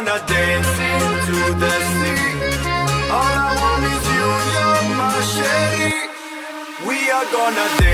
wanna dance into the sea. All I want is you, you're my shade. We are gonna dance.